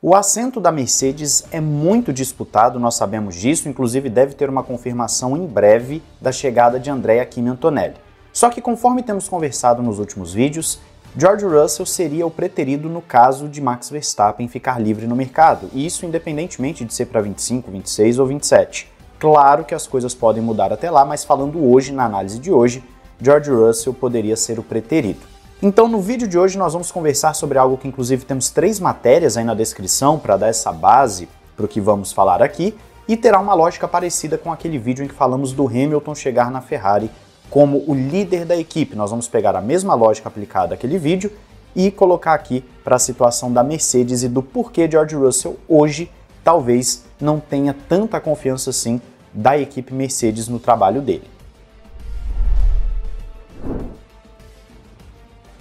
O assento da Mercedes é muito disputado, nós sabemos disso, inclusive deve ter uma confirmação em breve da chegada de Andrea Kimi Antonelli. Só que conforme temos conversado nos últimos vídeos, George Russell seria o preterido no caso de Max Verstappen ficar livre no mercado, e isso independentemente de ser para 25, 26 ou 27. Claro que as coisas podem mudar até lá, mas falando hoje, na análise de hoje, George Russell poderia ser o preterido. Então, no vídeo de hoje, nós vamos conversar sobre algo que, inclusive, temos três matérias aí na descrição para dar essa base para o que vamos falar aqui, e terá uma lógica parecida com aquele vídeo em que falamos do Hamilton chegar na Ferrari como o líder da equipe. Nós vamos pegar a mesma lógica aplicada àquele vídeo e colocar aqui para a situação da Mercedes e do porquê George Russell hoje talvez não tenha tanta confiança assim da equipe Mercedes no trabalho dele.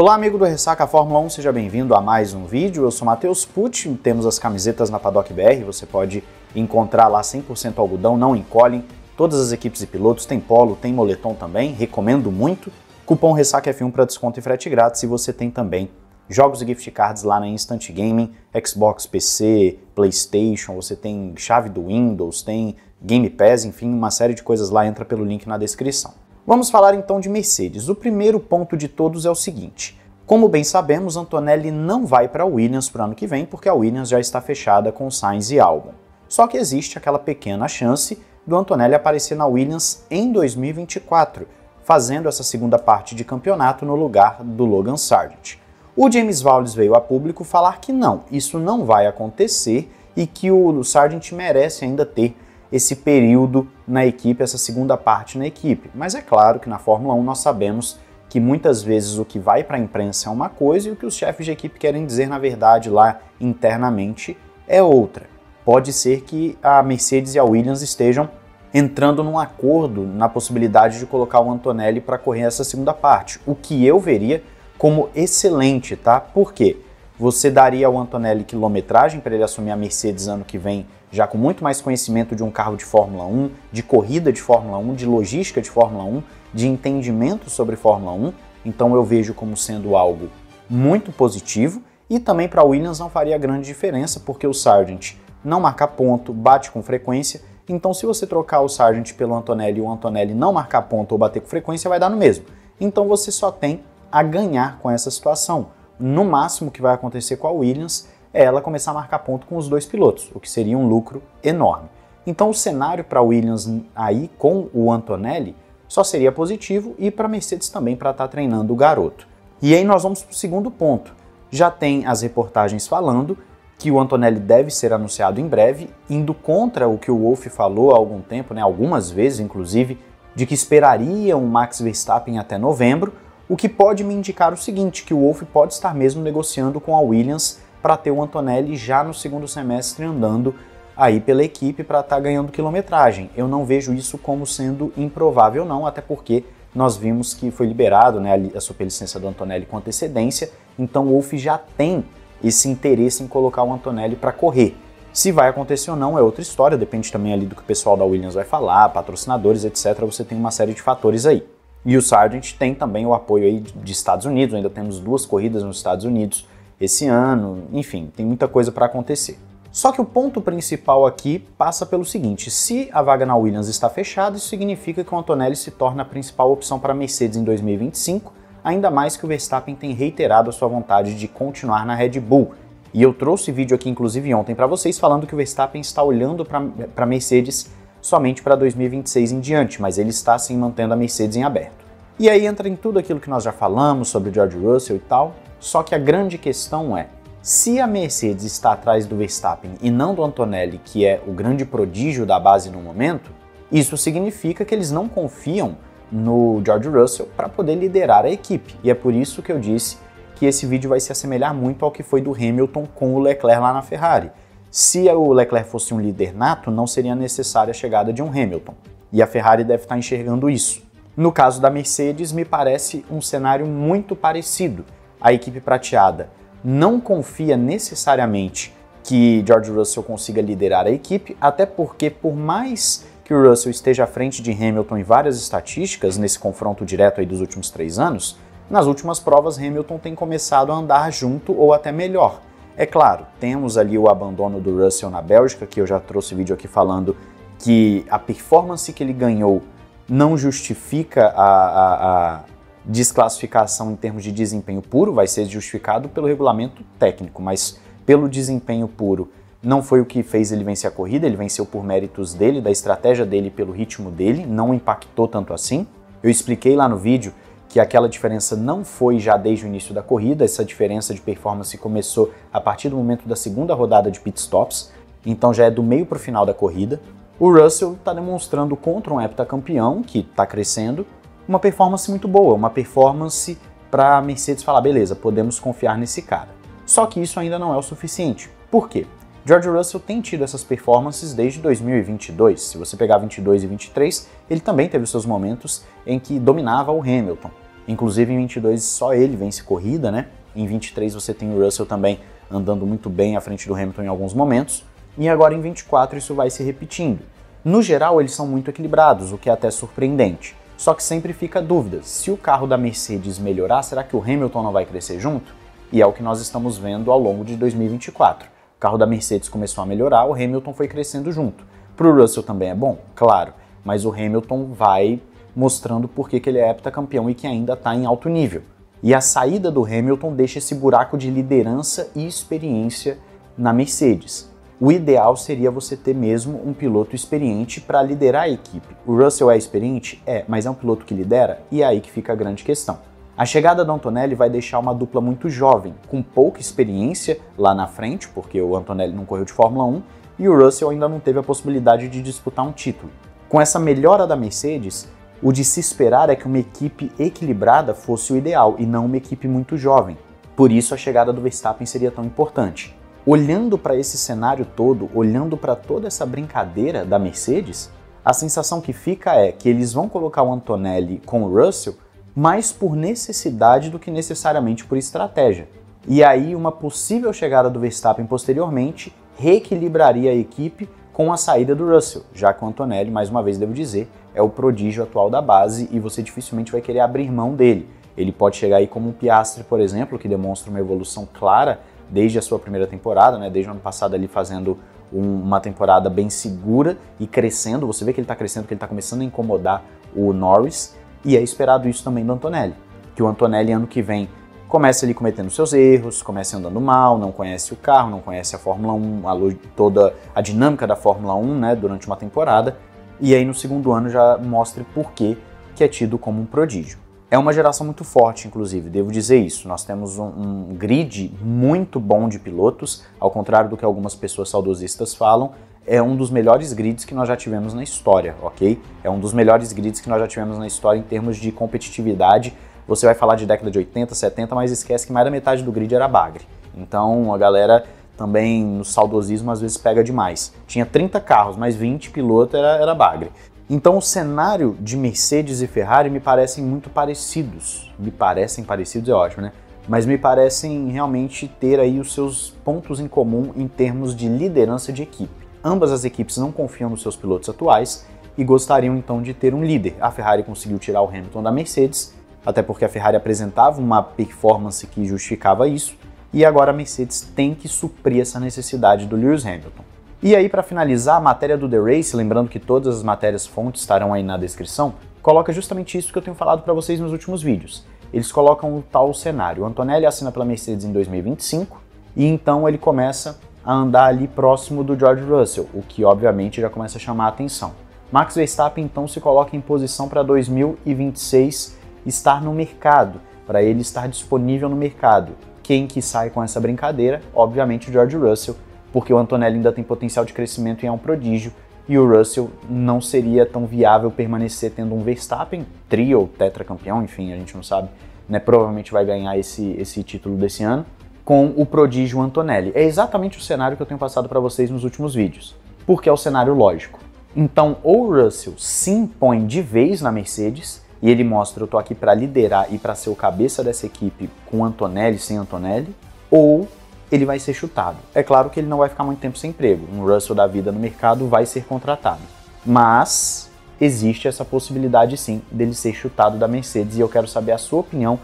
Olá, amigo do Ressaca Fórmula 1, seja bem-vindo a mais um vídeo. Eu sou Matheus Pucci, temos as camisetas na Paddock BR, você pode encontrar lá 100% algodão, não encolhem, Todas as equipes e pilotos têm polo, tem moletom também, recomendo muito. Cupom Ressaca F1 para desconto e frete grátis e você tem também jogos e gift cards lá na Instant Gaming, Xbox, PC, PlayStation, você tem chave do Windows, tem Game Pass, enfim, uma série de coisas lá entra pelo link na descrição. Vamos falar então de Mercedes. O primeiro ponto de todos é o seguinte: como bem sabemos, Antonelli não vai para a Williams para o ano que vem, porque a Williams já está fechada com Sainz e Albon. Só que existe aquela pequena chance do Antonelli aparecer na Williams em 2024, fazendo essa segunda parte de campeonato no lugar do Logan Sargent. O James Valles veio a público falar que não, isso não vai acontecer e que o Sargent merece ainda ter esse período na equipe, essa segunda parte na equipe. Mas é claro que na Fórmula 1 nós sabemos que muitas vezes o que vai para a imprensa é uma coisa e o que os chefes de equipe querem dizer na verdade lá internamente é outra. Pode ser que a Mercedes e a Williams estejam entrando num acordo na possibilidade de colocar o Antonelli para correr essa segunda parte, o que eu veria como excelente, tá? Por quê? Você daria ao Antonelli quilometragem para ele assumir a Mercedes ano que vem, já com muito mais conhecimento de um carro de Fórmula 1, de corrida de Fórmula 1, de logística de Fórmula 1, de entendimento sobre Fórmula 1. Então eu vejo como sendo algo muito positivo e também para Williams não faria grande diferença, porque o Sargent não marca ponto, bate com frequência então, se você trocar o Sargent pelo Antonelli e o Antonelli não marcar ponto ou bater com frequência, vai dar no mesmo. Então, você só tem a ganhar com essa situação. No máximo que vai acontecer com a Williams é ela começar a marcar ponto com os dois pilotos, o que seria um lucro enorme. Então, o cenário para a Williams aí com o Antonelli só seria positivo e para a Mercedes também para estar tá treinando o garoto. E aí nós vamos para o segundo ponto. Já tem as reportagens falando que o Antonelli deve ser anunciado em breve, indo contra o que o Wolff falou há algum tempo, né, algumas vezes inclusive, de que esperaria um Max Verstappen até novembro, o que pode me indicar o seguinte, que o Wolff pode estar mesmo negociando com a Williams para ter o Antonelli já no segundo semestre andando aí pela equipe para estar tá ganhando quilometragem. Eu não vejo isso como sendo improvável não, até porque nós vimos que foi liberado né, a superlicença do Antonelli com antecedência, então o Wolff já tem esse interesse em colocar o Antonelli para correr. Se vai acontecer ou não é outra história, depende também ali do que o pessoal da Williams vai falar, patrocinadores, etc. Você tem uma série de fatores aí. E o Sargent tem também o apoio aí de Estados Unidos, ainda temos duas corridas nos Estados Unidos esse ano, enfim, tem muita coisa para acontecer. Só que o ponto principal aqui passa pelo seguinte: se a vaga na Williams está fechada, isso significa que o Antonelli se torna a principal opção para a Mercedes em 2025 ainda mais que o Verstappen tem reiterado a sua vontade de continuar na Red Bull. E eu trouxe vídeo aqui, inclusive ontem, para vocês falando que o Verstappen está olhando para a Mercedes somente para 2026 em diante, mas ele está sim mantendo a Mercedes em aberto. E aí entra em tudo aquilo que nós já falamos sobre George Russell e tal, só que a grande questão é: se a Mercedes está atrás do Verstappen e não do Antonelli, que é o grande prodígio da base no momento, isso significa que eles não confiam no George Russell para poder liderar a equipe. E é por isso que eu disse que esse vídeo vai se assemelhar muito ao que foi do Hamilton com o Leclerc lá na Ferrari. Se o Leclerc fosse um líder nato, não seria necessária a chegada de um Hamilton. E a Ferrari deve estar enxergando isso. No caso da Mercedes, me parece um cenário muito parecido. A equipe prateada não confia necessariamente que George Russell consiga liderar a equipe, até porque, por mais que o Russell esteja à frente de Hamilton em várias estatísticas nesse confronto direto aí dos últimos três anos, nas últimas provas Hamilton tem começado a andar junto ou até melhor. É claro, temos ali o abandono do Russell na Bélgica, que eu já trouxe vídeo aqui falando que a performance que ele ganhou não justifica a, a, a desclassificação em termos de desempenho puro, vai ser justificado pelo regulamento técnico, mas pelo desempenho puro não foi o que fez ele vencer a corrida, ele venceu por méritos dele, da estratégia dele, pelo ritmo dele, não impactou tanto assim. Eu expliquei lá no vídeo que aquela diferença não foi já desde o início da corrida, essa diferença de performance começou a partir do momento da segunda rodada de pitstops, então já é do meio para o final da corrida. O Russell está demonstrando contra um heptacampeão que está crescendo uma performance muito boa, uma performance para a Mercedes falar, beleza, podemos confiar nesse cara. Só que isso ainda não é o suficiente. Por quê? George Russell tem tido essas performances desde 2022. Se você pegar 22 e 23, ele também teve seus momentos em que dominava o Hamilton. Inclusive em 22 só ele vence corrida, né? Em 23 você tem o Russell também andando muito bem à frente do Hamilton em alguns momentos. E agora em 24 isso vai se repetindo. No geral, eles são muito equilibrados, o que é até surpreendente. Só que sempre fica a dúvida: se o carro da Mercedes melhorar, será que o Hamilton não vai crescer junto? E é o que nós estamos vendo ao longo de 2024. O carro da Mercedes começou a melhorar, o Hamilton foi crescendo junto. Para o Russell também é bom? Claro, mas o Hamilton vai mostrando por que ele é heptacampeão e que ainda está em alto nível. E a saída do Hamilton deixa esse buraco de liderança e experiência na Mercedes. O ideal seria você ter mesmo um piloto experiente para liderar a equipe. O Russell é experiente? É, mas é um piloto que lidera? E é aí que fica a grande questão. A chegada do Antonelli vai deixar uma dupla muito jovem, com pouca experiência lá na frente, porque o Antonelli não correu de Fórmula 1 e o Russell ainda não teve a possibilidade de disputar um título. Com essa melhora da Mercedes, o de se esperar é que uma equipe equilibrada fosse o ideal e não uma equipe muito jovem. Por isso a chegada do Verstappen seria tão importante. Olhando para esse cenário todo, olhando para toda essa brincadeira da Mercedes, a sensação que fica é que eles vão colocar o Antonelli com o Russell mais por necessidade do que necessariamente por estratégia. E aí, uma possível chegada do Verstappen posteriormente reequilibraria a equipe com a saída do Russell, já que o Antonelli, mais uma vez devo dizer, é o prodígio atual da base e você dificilmente vai querer abrir mão dele. Ele pode chegar aí como um Piastre, por exemplo, que demonstra uma evolução clara desde a sua primeira temporada, né? desde o ano passado ali fazendo um, uma temporada bem segura e crescendo. Você vê que ele está crescendo, que ele está começando a incomodar o Norris. E é esperado isso também do Antonelli, que o Antonelli ano que vem comece ali cometendo seus erros, comece andando mal, não conhece o carro, não conhece a Fórmula 1, a, toda a dinâmica da Fórmula 1 né, durante uma temporada, e aí no segundo ano já mostre por que é tido como um prodígio. É uma geração muito forte, inclusive, devo dizer isso. Nós temos um, um, grid muito bom de pilotos, ao contrário do que algumas pessoas saudosistas falam, é um dos melhores grids que nós já tivemos na história, ok? É um dos melhores grids que nós já tivemos na história em termos de competitividade. Você vai falar de década de 80, 70, mas esquece que mais da metade do grid era bagre. Então a galera também no saudosismo às vezes pega demais. Tinha 30 carros, mas 20 pilotos era, era bagre. Então o cenário de Mercedes e Ferrari me parecem muito parecidos. Me parecem parecidos é ótimo, né? Mas me parecem realmente ter aí os seus pontos em comum em termos de liderança de equipe. Ambas as equipes não confiam nos seus pilotos atuais e gostariam então de ter um líder. A Ferrari conseguiu tirar o Hamilton da Mercedes, até porque a Ferrari apresentava uma performance que justificava isso, e agora a Mercedes tem que suprir essa necessidade do Lewis Hamilton. E aí, para finalizar, a matéria do The Race, lembrando que todas as matérias fontes estarão aí na descrição, coloca justamente isso que eu tenho falado para vocês nos últimos vídeos. Eles colocam o tal cenário. O Antonelli assina pela Mercedes em 2025 e então ele começa a andar ali próximo do George Russell, o que obviamente já começa a chamar a atenção. Max Verstappen então se coloca em posição para 2026 estar no mercado, para ele estar disponível no mercado. Quem que sai com essa brincadeira? Obviamente o George Russell, porque o Antonelli ainda tem potencial de crescimento e é um prodígio, e o Russell não seria tão viável permanecer tendo um Verstappen, trio, tetracampeão, enfim, a gente não sabe, né? Provavelmente vai ganhar esse, esse título desse ano com o prodígio Antonelli. É exatamente o cenário que eu tenho passado para vocês nos últimos vídeos, porque é o cenário lógico. Então, ou o Russell se impõe de vez na Mercedes e ele mostra eu tô aqui para liderar e para ser o cabeça dessa equipe com Antonelli sem Antonelli, ou ele vai ser chutado. É claro que ele não vai ficar muito tempo sem emprego. Um Russell da vida no mercado vai ser contratado. Mas existe essa possibilidade sim dele ser chutado da Mercedes e eu quero saber a sua opinião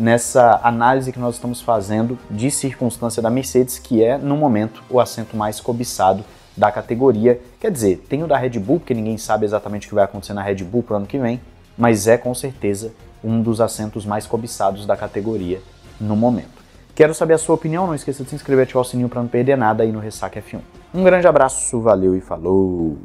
nessa análise que nós estamos fazendo de circunstância da Mercedes, que é, no momento, o assento mais cobiçado da categoria. Quer dizer, tem o da Red Bull, porque ninguém sabe exatamente o que vai acontecer na Red Bull para o ano que vem, mas é com certeza um dos assentos mais cobiçados da categoria no momento. Quero saber a sua opinião, não esqueça de se inscrever e ativar o sininho para não perder nada aí no Ressaca F1. Um grande abraço, valeu e falou!